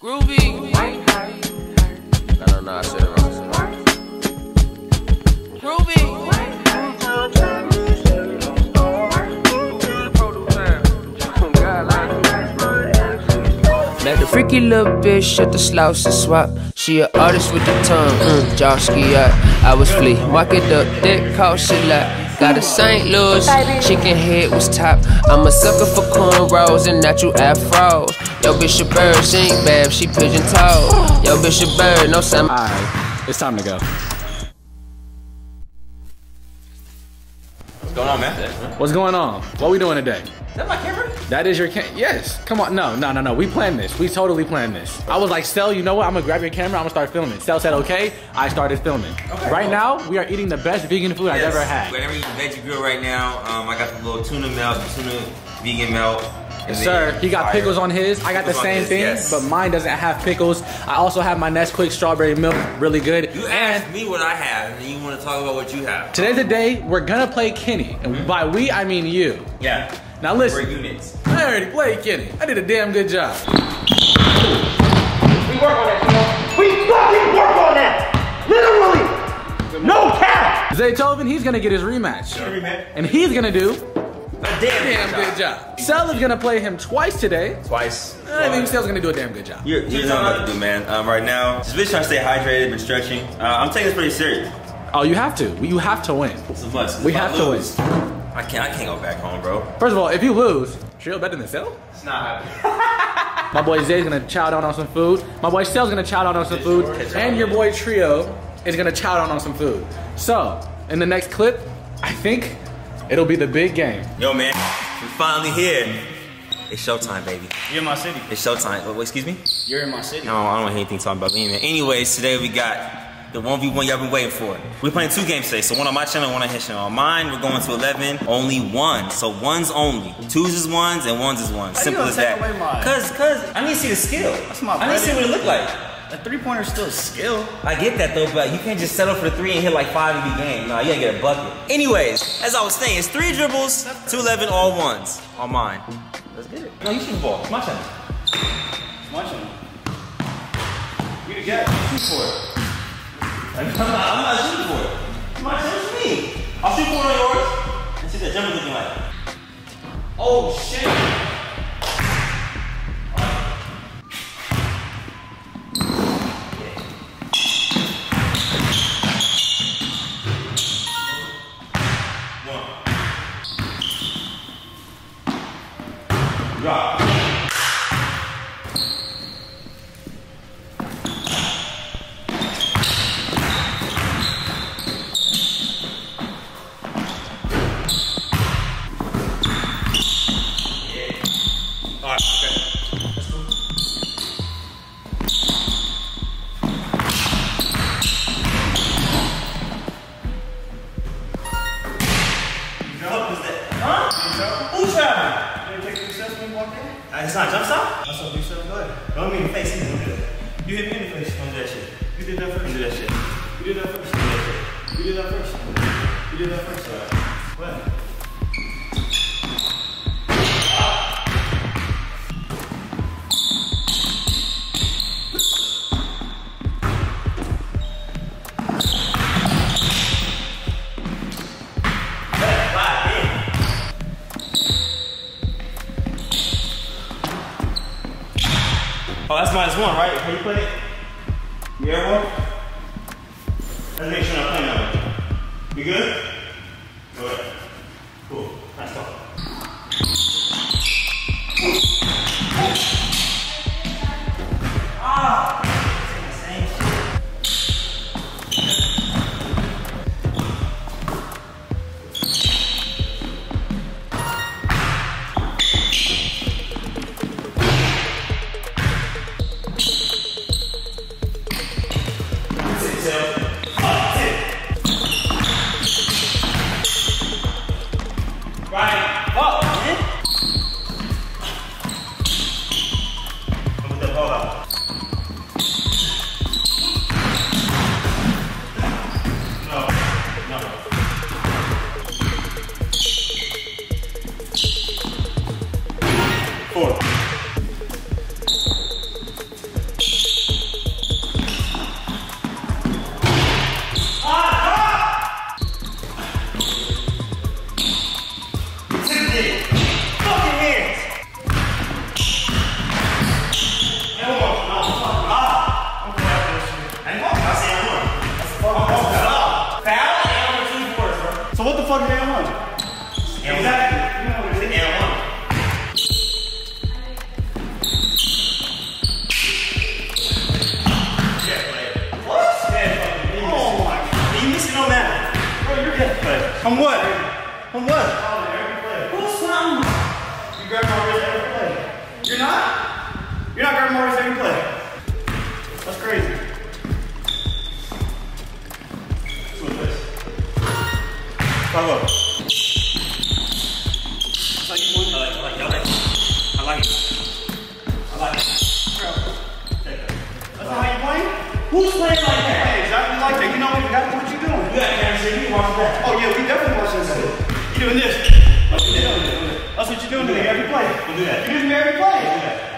Groovy. I don't know, I said it wrong. Groovy. Let the freaky little bitch shut the slouch and swap. She a artist with the tongue, mm, Josky, I, was flea. Mark it up, dick caught she like. Got a St. Louis, chicken head was top. I'm a sucker for cornrows and natural afros. Yo, bitch a bird, she ain't bad, she pigeon toed. Yo, bitch a bird, no Sam. Alright, it's time to go. What's going on, man? What's going on? What we doing today? Is that my camera? That is your cam- Yes. Come on. No, no, no, no. We planned this. We totally planned this. I was like, Stel, you know what? I'm gonna grab your camera. I'm gonna start filming. Stel said, okay. I started filming. Okay, right cool. now, we are eating the best vegan food I've ever had. You eating veggie grill right now, um, I got the little tuna melt, the tuna vegan melt. and Yes, sir. He got pickles on his. I got the Pickles same his, thing, yes. but mine doesn't have pickles. I also have my Nesquik strawberry milk, really good. You and asked me what I have, and you want to talk about what you have. today's the day we're gonna play Kenny, and by we I mean you. Yeah. Now We're listen, units. I already played Kenny. I did a damn good job. We work on that, Tino. We fucking work on that! Literally! No cap! Zaytoven, he's gonna get his rematch, and he's gonna do A damn, damn good job. Cel is gonna play him twice today. Twice. I think Cel's gonna do a damn good job. You're, you know what I'm about to do, man. Um, right now, just been trying to stay hydrated, been stretching. Uh, I'm taking this pretty serious. Oh, you have to. You have to win. It's a must. We If I have to win. Lose, I can't. I can't go back home, bro. First of all, if you lose, Trill better than Cel. It's not happening. My boy Zay's gonna chow down on some food. My boy Cel's gonna chow down on some food. And your boy Trio is gonna chow down on some food. So, in the next clip, I think it'll be the big game. Yo, man, we're finally here. It's showtime, baby. You're in my city. It's showtime. Wait, wait, excuse me? You're in my city. I don't, I don't want anything talking about me, man. Anyways, today we got the 1v1 y'all been waiting for. We're playing two games today, so one on my channel, one on his channel. On mine, we're going to 11, only one. So ones only. Twos is ones and ones is ones. Simple as that. Cause, cause I need to see the skill. That's my I need to see what it look like. A three pointer is still a skill. I get that though, but you can't just settle for three and hit like five and be game. No, you gotta get a bucket. Anyways, as I was saying, it's three dribbles, two 11, all ones on mine. Let's get it. No, you shoot the ball. It's my channel. Watch him. You the guy. Shoot for it. I'm not, I'm not shooting for it. My channel to me. I'll shoot for it on yours and see the jumper looking like. Oh shit. Drop. Alright, okay. What was that? Huh? Who traveling? You take two steps when you walk in? Uh, it's not jump stop? I saw you steps. Go ahead. Don't mean the face either. Don't that. You hit me in the face. Don't do that shit. You did that first. do that shit. You did that first. Don't do that shit. You did that first. You did that first. Go ahead. Minus one, right? How you put it? You airborne? Let's make sure I'm playing that way. You good? Go ahead. Cool. Nice talk. yourself. Right No, no. I'm what? I'm what? Who's something? You grab my wrist every play. You're not? You're not grabbing my wrist every play. That's crazy. What's this? Bravo. Doing this. That's what you're doing. That's what you're doing to me every play. We'll do that. You're doing every play. Every play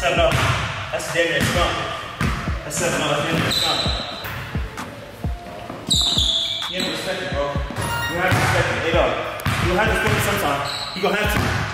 7 up. That's damn near a. That's 7 up. That's damn near a. You have to respect it, bro. You have to respect it. 8 0. You have to respect it sometime. You're going to have to.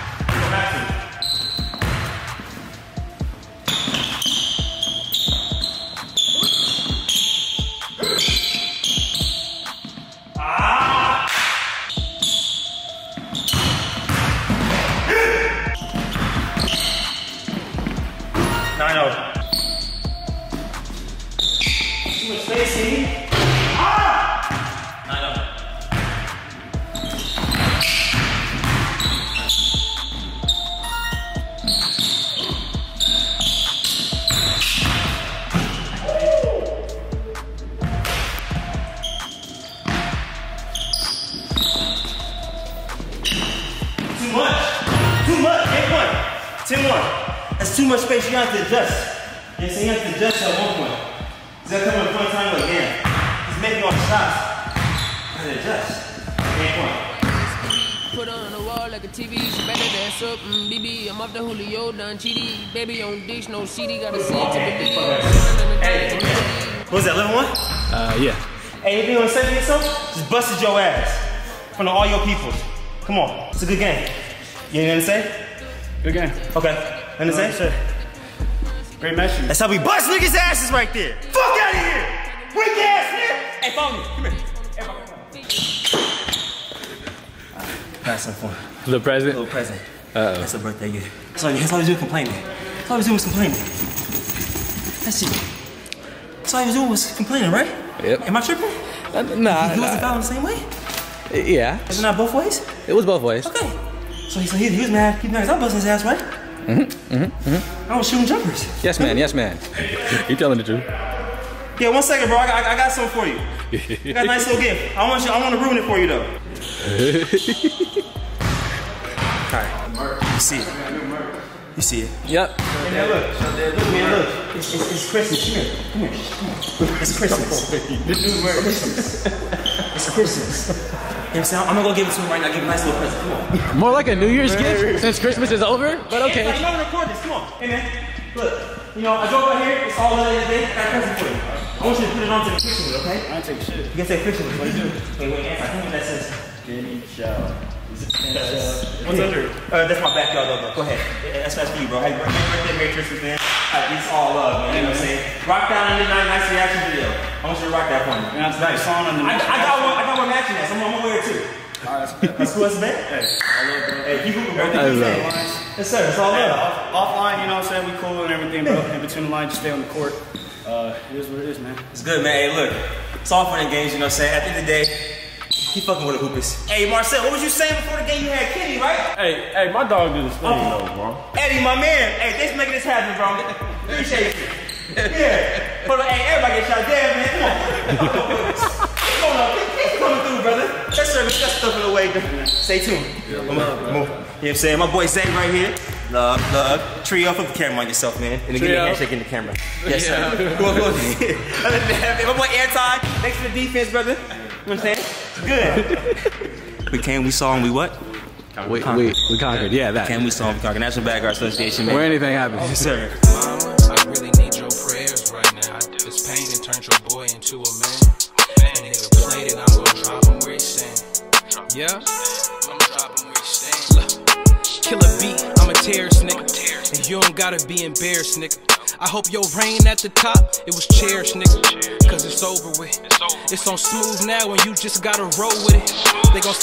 Adjust. You know what I'm saying? You have to adjust at one point. Is that coming at a point in time like, damn, he's making all the shots. You have to adjust. Game one. Put on the wall like a TV, she better dance up, mm, BB. I'm off the Julio, done cheaty. Baby on dish, no CD, gotta see it to believe. Hey, what was that, level one? Uh, yeah. Hey, anything you want to say to yourself? Just busted your ass. In front of all your people. Come on. It's a good game. You ain't nothing to say? Good game. Okay. Nothing to say? Great match. That's how we bust niggas' asses right there. Fuck out of here! Weak ass nigga! Hey, follow me. Come here. Got something for The present. little present. Uh-oh. That's a birthday gift. That's all, that's all he was doing complaining. That's all he was doing was complaining. That's it. That's all he was doing was complaining, right? Yep. Am I tripping? Uh, nah, He wasn't nah. fouled the same way? Yeah. Is it not both ways? It was both ways. Okay. So he, so he, he was mad. He was mad 'cause I busting his ass, right? Mm-hmm. Mm-hmm. I was shooting jumpers. Yes, man. Yes, man. you telling the truth. Yeah, one second, bro. I got, I got something for you. I got a nice little gift. I want you. I want to ruin it for you, though. All right. You see it. You see it. Yep. Hey, man, look. Look, man, look. It's, it's, it's Christmas. Come here. Come here. Come on. It's Christmas. Christmas. It's Christmas. You know what I'm saying? I'm gonna go give it to him right now. Give him a nice little present. Come on. More like a New Year's gift since Christmas is over, but Hey, okay. you gotta record this. Come on. Hey, man. Look. You know, I drove out here. It's all the day. I got a present for you. I want you to put it on to the picture okay? I take shit. You can take a picture. What do you do? Wait, wait, answer. I think what that says. What's under it? Uh, that's my backyard logo. Go ahead. Yeah, That's that's for you, bro. Happy birthday, birthday, Merry Christmas, man. Alright, it's all love, man. You know what I'm saying? Rock down in the night, nice reaction video. I want you to rock that for me. Yeah, it's nice. Song on the I, I got one. I got one matching that. So I'm gonna wear it too. That's cool. That's bad. Hey, hey, keep moving, bro. I Keep love moving. Yes, sir. It's all Yeah, love. off, offline, you know what I'm saying? We cool and everything, bro. In between the lines, just stay on the court. Uh, it is what it is, man. It's good, man. Hey, look. It's all fun and games. You know what I'm saying? At the end of the day, keep fucking with the hoopers. Hey, Marcel, what was you saying before the game? You had Kenny, right? Hey, hey, my dog did his thing, though, bro. Eddie, my man. Hey, thanks for making this happen, bro. Appreciate you. Yeah. But hey, everybody get shot dead, man. Come on. Come on, up. Keep, keep coming through, brother. Yes, sir. We got stuff in the way. Stay tuned. Yeah, move, move. You know what I'm saying? My boy Zay right here. Love, love. Trio, put the camera on yourself, man. And then give me a handshake in the camera. Yes, sir. Go on, go on. My boy Anti. Thanks for the defense, brother. You know what I'm saying? Good. we came, we saw, and we what? We, we, we conquered. Yeah, that. Came, we saw, we conquered. National Bad Guard Association, man. Where anything happens. Yes, sir. Mama, I really need your prayers right now. This pain done turned your boy into a man. That nigga played it, I'm gonna drop him where he's stand. Yeah? I'm gonna drop him where he's stand. Kill a beat, I'm a terrorist nigga. And you don't gotta be embarrassed, nigga. I hope your reign at the top, it was cherished, nigga. Cause it's over with. It's on smooth now and you just gotta roll with it. They gon'